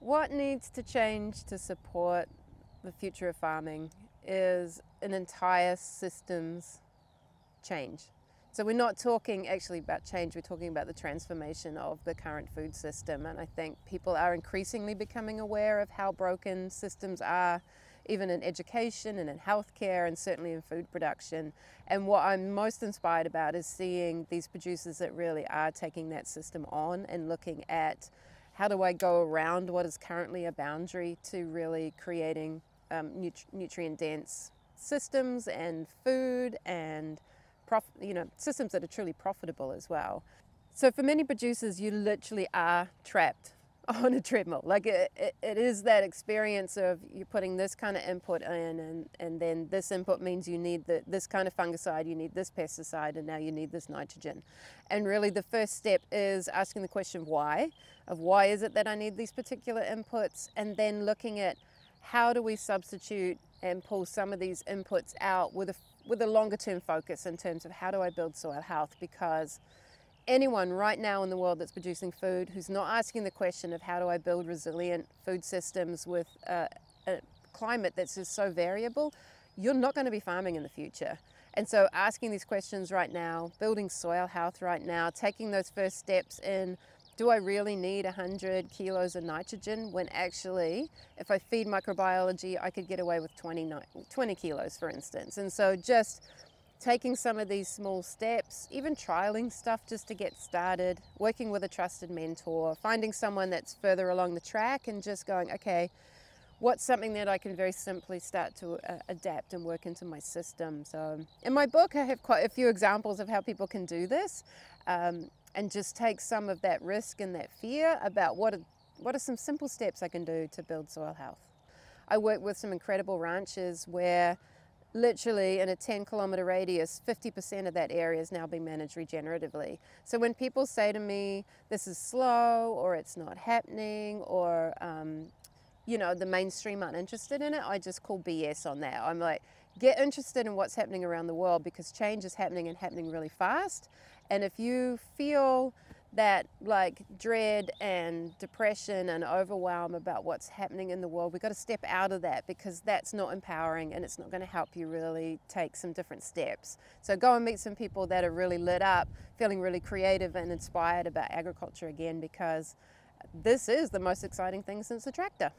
What needs to change to support the future of farming is an entire systems change. So we're not talking actually about change, we're talking about the transformation of the current food system. And I think people are increasingly becoming aware of how broken systems are, even in education and in healthcare and certainly in food production. And what I'm most inspired about is seeing these producers that really are taking that system on and looking at how do I go around what is currently a boundary to really creating um, nut nutrient dense systems and food and you know systems that are truly profitable as well. So for many producers, you literally are trapped on a treadmill. Like it, it, it is that experience of you're putting this kind of input in and, and then this input means you need the, this kind of fungicide, you need this pesticide, and now you need this nitrogen. And really the first step is asking the question of why, of why is it that I need these particular inputs, and then looking at how do we substitute and pull some of these inputs out with a, with a longer term focus in terms of how do I build soil health because anyone right now in the world that's producing food who's not asking the question of how do I build resilient food systems with a, a climate that's just so variable, you're not going to be farming in the future. And so asking these questions right now, building soil health right now, taking those first steps in do I really need 100 kilos of nitrogen when actually if I feed microbiology I could get away with 20, 20 kilos for instance. And so just taking some of these small steps, even trialing stuff just to get started, working with a trusted mentor, finding someone that's further along the track and just going, okay, what's something that I can very simply start to uh, adapt and work into my system. So in my book, I have quite a few examples of how people can do this um, and just take some of that risk and that fear about what are, what are some simple steps I can do to build soil health. I work with some incredible ranches where literally in a 10 kilometer radius, 50% of that area is now being managed regeneratively. So when people say to me, this is slow or it's not happening or, um, you know, the mainstream aren't interested in it, I just call BS on that. I'm like, get interested in what's happening around the world because change is happening and happening really fast. And if you feel that like dread and depression and overwhelm about what's happening in the world, we've got to step out of that because that's not empowering and it's not going to help you really take some different steps. So go and meet some people that are really lit up, feeling really creative and inspired about agriculture again because this is the most exciting thing since the tractor.